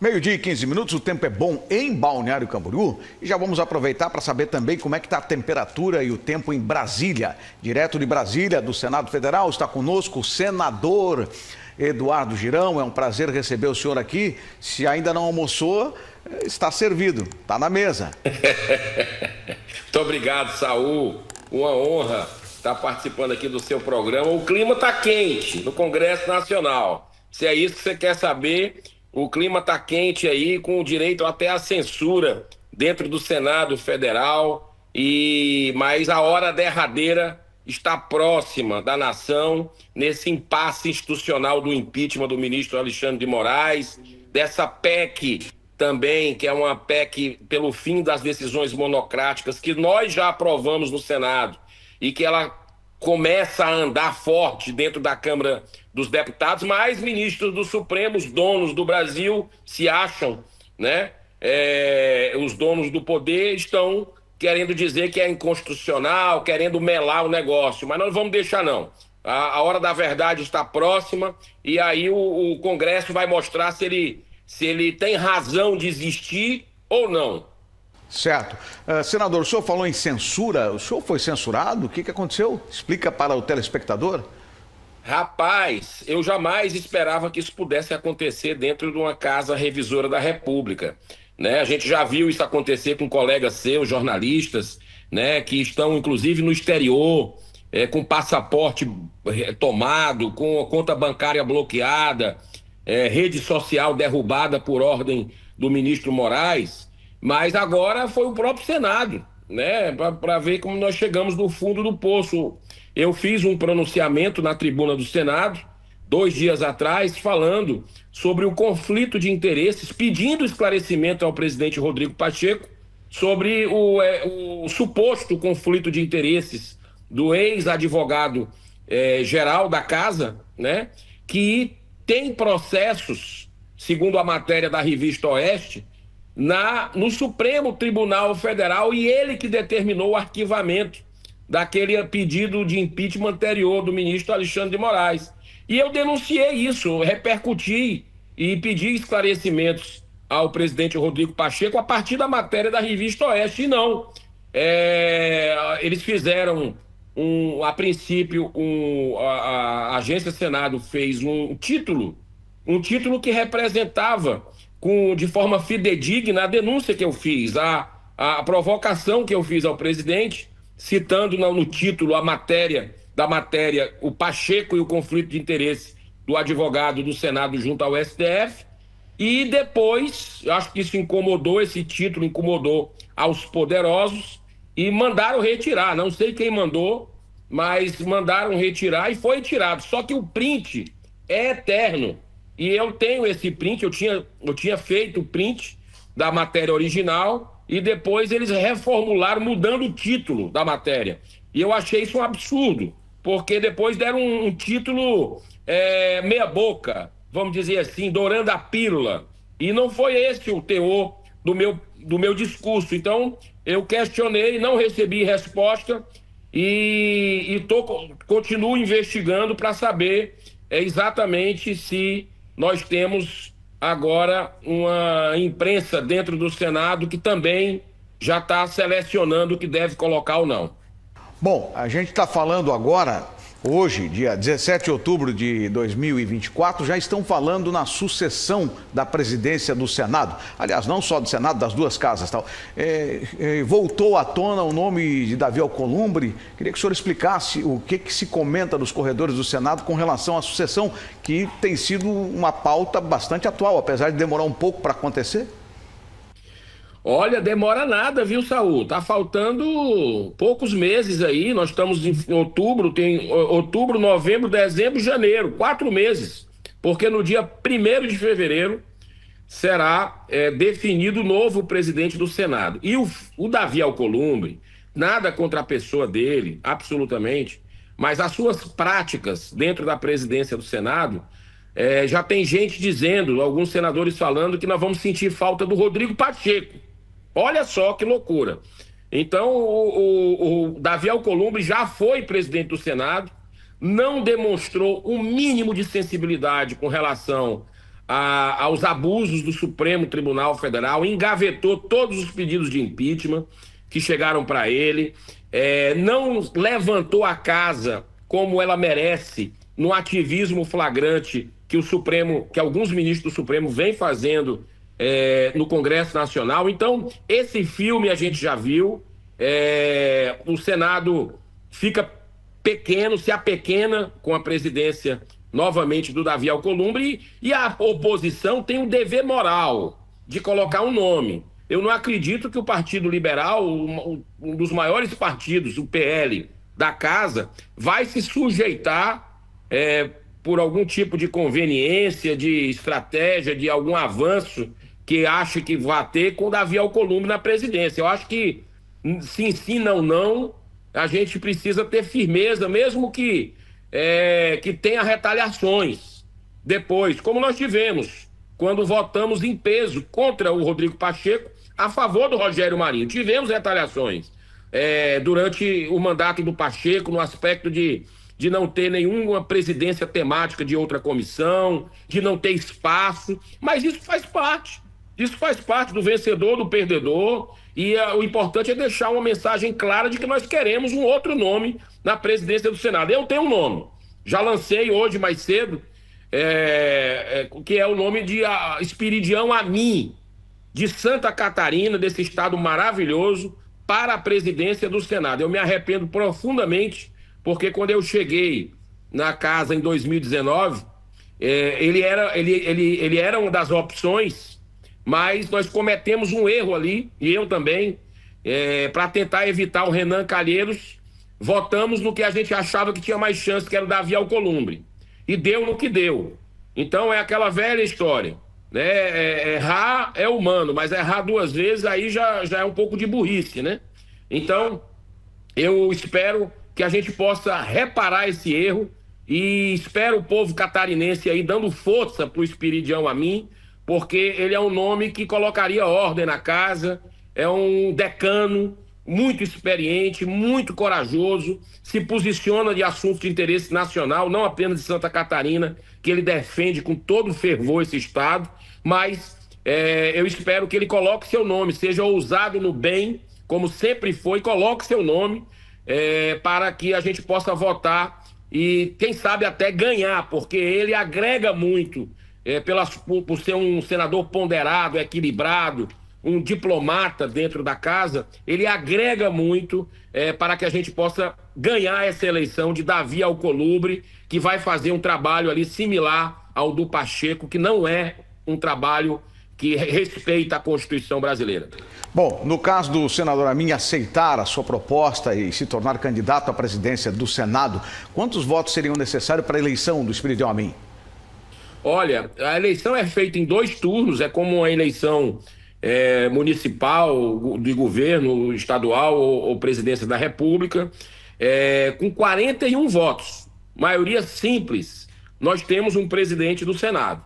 Meio-dia e 15 minutos, o tempo é bom em Balneário Camboriú e já vamos aproveitar para saber também como é que está a temperatura e o tempo em Brasília. Direto de Brasília, do Senado Federal, está conosco o senador Eduardo Girão. É um prazer receber o senhor aqui. Se ainda não almoçou, está servido, está na mesa. Muito obrigado, Saul. Uma honra estar participando aqui do seu programa. O clima está quente no Congresso Nacional. Se é isso que você quer saber, o clima está quente aí, com o direito até à censura dentro do Senado Federal. E mas a hora derradeira está próxima da nação nesse impasse institucional do impeachment do ministro Alexandre de Moraes, dessa PEC também, que é uma PEC pelo fim das decisões monocráticas que nós já aprovamos no Senado e que ela começa a andar forte dentro da Câmara dos Deputados, mas ministros do Supremo, os donos do Brasil, se acham, né? É, os donos do poder estão querendo dizer que é inconstitucional, querendo melar o negócio, mas não vamos deixar não. A, a hora da verdade está próxima e aí o, o Congresso vai mostrar se ele, se ele tem razão de existir ou não. Certo. Uh, senador, o senhor falou em censura. O senhor foi censurado? O que, que aconteceu? Explica para o telespectador. Rapaz, eu jamais esperava que isso pudesse acontecer dentro de uma casa revisora da República. Né? A gente já viu isso acontecer com colegas seus, jornalistas, né? que estão inclusive no exterior, é, com passaporte é, tomado, com conta bancária bloqueada, é, rede social derrubada por ordem do ministro Moraes. Mas agora foi o próprio Senado, né? Para ver como nós chegamos no fundo do poço. Eu fiz um pronunciamento na tribuna do Senado, dois dias atrás, falando sobre o conflito de interesses, pedindo esclarecimento ao presidente Rodrigo Pacheco sobre o, é, o suposto conflito de interesses do ex-advogado é, geral da casa, né? Que tem processos, segundo a matéria da revista Oeste, na, no Supremo Tribunal Federal e ele que determinou o arquivamento daquele pedido de impeachment anterior do ministro Alexandre de Moraes. E eu denunciei isso, repercuti e pedi esclarecimentos ao presidente Rodrigo Pacheco a partir da matéria da revista Oeste. E não. É, eles fizeram um, a princípio, um, a, a Agência Senado fez um título, um título que representava com, de forma fidedigna a denúncia que eu fiz, a, a provocação que eu fiz ao presidente, citando no, no título a matéria da matéria, o Pacheco e o conflito de interesse do advogado do Senado junto ao STF. E depois, acho que isso incomodou, esse título incomodou aos poderosos e mandaram retirar. Não sei quem mandou, mas mandaram retirar e foi tirado. Só que o print é eterno. E eu tenho esse print, eu tinha, eu tinha feito o print da matéria original e depois eles reformularam mudando o título da matéria. E eu achei isso um absurdo, porque depois deram um, um título é, meia boca, vamos dizer assim, dourando a pílula. E não foi esse o teor do meu, do meu discurso. Então, eu questionei, não recebi resposta e, e tô, continuo investigando para saber exatamente se nós temos agora uma imprensa dentro do Senado que também já está selecionando o que deve colocar ou não. Bom, a gente está falando agora Hoje, dia 17 de outubro de 2024, já estão falando na sucessão da presidência do Senado. Aliás, não só do Senado, das duas casas. Tal. É, é, voltou à tona o nome de Davi Alcolumbre. Queria que o senhor explicasse o que, que se comenta nos corredores do Senado com relação à sucessão, que tem sido uma pauta bastante atual, apesar de demorar um pouco para acontecer. Olha, demora nada, viu, Saul? Tá faltando poucos meses aí. Nós estamos em outubro, tem outubro, novembro, dezembro, janeiro, quatro meses. Porque no dia 1 de fevereiro será é, definido o novo presidente do Senado. E o, o Davi Alcolumbre, nada contra a pessoa dele, absolutamente, mas as suas práticas dentro da presidência do Senado. É, já tem gente dizendo, alguns senadores falando, que nós vamos sentir falta do Rodrigo Pacheco Olha só que loucura. Então, o, o, o Davi Alcolumbre já foi presidente do Senado, não demonstrou o um mínimo de sensibilidade com relação a, aos abusos do Supremo Tribunal Federal, engavetou todos os pedidos de impeachment que chegaram para ele, é, não levantou a casa como ela merece no ativismo flagrante que o Supremo, que alguns ministros do Supremo vêm fazendo é, no Congresso Nacional. Então, esse filme a gente já viu. É, o Senado fica pequeno, se apequena com a presidência novamente do Davi Alcolumbre e a oposição tem um dever moral de colocar um nome. Eu não acredito que o Partido Liberal, um dos maiores partidos, o PL da casa, vai se sujeitar é, por algum tipo de conveniência, de estratégia, de algum avanço que acha que vai ter com o Davi Alcolumbre na presidência. Eu acho que sim, sim, não, não, a gente precisa ter firmeza, mesmo que, é, que tenha retaliações depois, como nós tivemos quando votamos em peso contra o Rodrigo Pacheco a favor do Rogério Marinho. Tivemos retaliações é, durante o mandato do Pacheco no aspecto de de não ter nenhuma presidência temática de outra comissão, de não ter espaço, mas isso faz parte. Isso faz parte do vencedor, do perdedor, e uh, o importante é deixar uma mensagem clara de que nós queremos um outro nome na presidência do Senado. Eu tenho um nome, já lancei hoje mais cedo, é, é, que é o nome de uh, Espiridião Amin, de Santa Catarina, desse estado maravilhoso, para a presidência do Senado. Eu me arrependo profundamente porque quando eu cheguei na casa em 2019, é, ele, era, ele, ele, ele era uma das opções, mas nós cometemos um erro ali, e eu também, é, para tentar evitar o Renan Calheiros, votamos no que a gente achava que tinha mais chance, que era o Davi Alcolumbre. E deu no que deu. Então é aquela velha história. Né? É, é, errar é humano, mas errar duas vezes aí já, já é um pouco de burrice, né? Então, eu espero que a gente possa reparar esse erro e espero o povo catarinense aí dando força para o Espiridião a mim, porque ele é um nome que colocaria ordem na casa, é um decano muito experiente, muito corajoso, se posiciona de assuntos de interesse nacional, não apenas de Santa Catarina, que ele defende com todo fervor esse Estado, mas é, eu espero que ele coloque seu nome, seja ousado no bem, como sempre foi, coloque seu nome é, para que a gente possa votar e, quem sabe, até ganhar, porque ele agrega muito é, pelas, por, por ser um senador ponderado, equilibrado, um diplomata dentro da casa, ele agrega muito é, para que a gente possa ganhar essa eleição de Davi Alcolumbre, que vai fazer um trabalho ali similar ao do Pacheco, que não é um trabalho que respeita a Constituição brasileira. Bom, no caso do senador Amin aceitar a sua proposta e se tornar candidato à presidência do Senado, quantos votos seriam necessários para a eleição do Espírito Amin? Olha, a eleição é feita em dois turnos, é como uma eleição é, municipal, de governo estadual ou, ou presidência da República, é, com 41 votos, maioria simples, nós temos um presidente do Senado.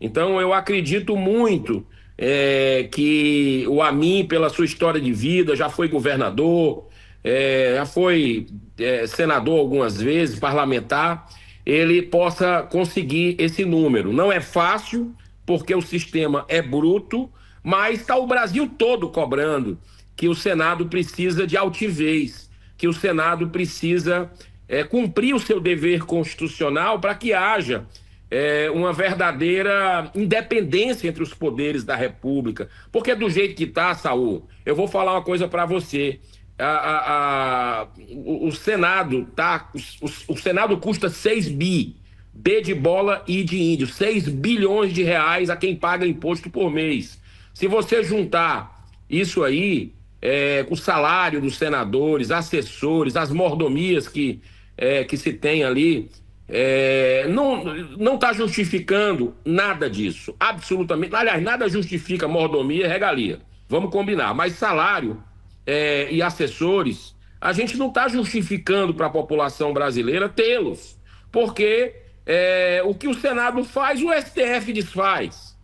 Então eu acredito muito é, que o Amin, pela sua história de vida, já foi governador, é, já foi é, senador algumas vezes, parlamentar, ele possa conseguir esse número. Não é fácil, porque o sistema é bruto, mas está o Brasil todo cobrando que o Senado precisa de altivez, que o Senado precisa é, cumprir o seu dever constitucional para que haja é, uma verdadeira independência entre os poderes da República. Porque do jeito que está, Saul, eu vou falar uma coisa para você. A, a, o, o, Senado tá. O, o, Senado custa 6 bi. B de bola e de índio. 6 bilhões de reais a quem paga imposto por mês. Se você juntar isso aí, é, o salário dos senadores, assessores, as mordomias que, é, que se tem ali, é, não está justificando nada disso, absolutamente. Aliás, nada justifica mordomia e regalia. Vamos combinar. Mas salário é, e assessores, a gente não está justificando para a população brasileira tê-los, porque é, o que o Senado faz, o STF desfaz.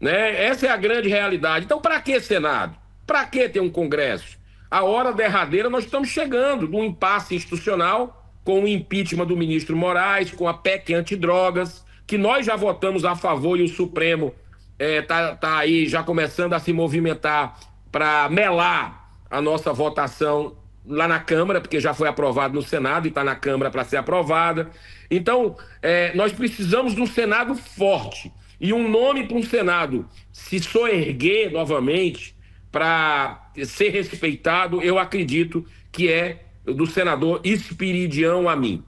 Né? Essa é a grande realidade. Então, para que Senado? Para que ter um Congresso? A hora derradeira nós estamos chegando um impasse institucional com o impeachment do ministro Moraes, com a PEC antidrogas, que nós já votamos a favor e o Supremo está é, tá aí já começando a se movimentar para melar a nossa votação lá na Câmara, porque já foi aprovado no Senado e está na Câmara para ser aprovada. Então, é, nós precisamos de um Senado forte. E um nome para um Senado se soerguer novamente para ser respeitado, eu acredito que é do senador Espiridião Amin.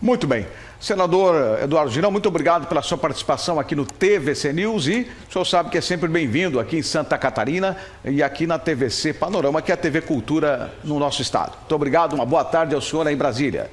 Muito bem. Senador Eduardo Girão, muito obrigado pela sua participação aqui no TVC News e o senhor sabe que é sempre bem-vindo aqui em Santa Catarina e aqui na TVC Panorama, que é a TV Cultura no nosso estado. Muito obrigado, uma boa tarde ao senhor aí em Brasília.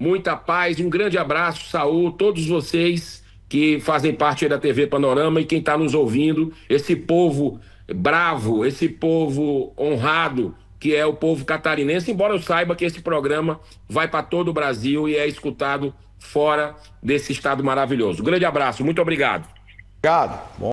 Muita paz, um grande abraço, saúde, todos vocês que fazem parte da TV Panorama e quem está nos ouvindo, esse povo bravo, esse povo honrado, que é o povo catarinense, embora eu saiba que esse programa vai para todo o Brasil e é escutado fora desse estado maravilhoso. grande abraço, muito obrigado. Obrigado. Bom.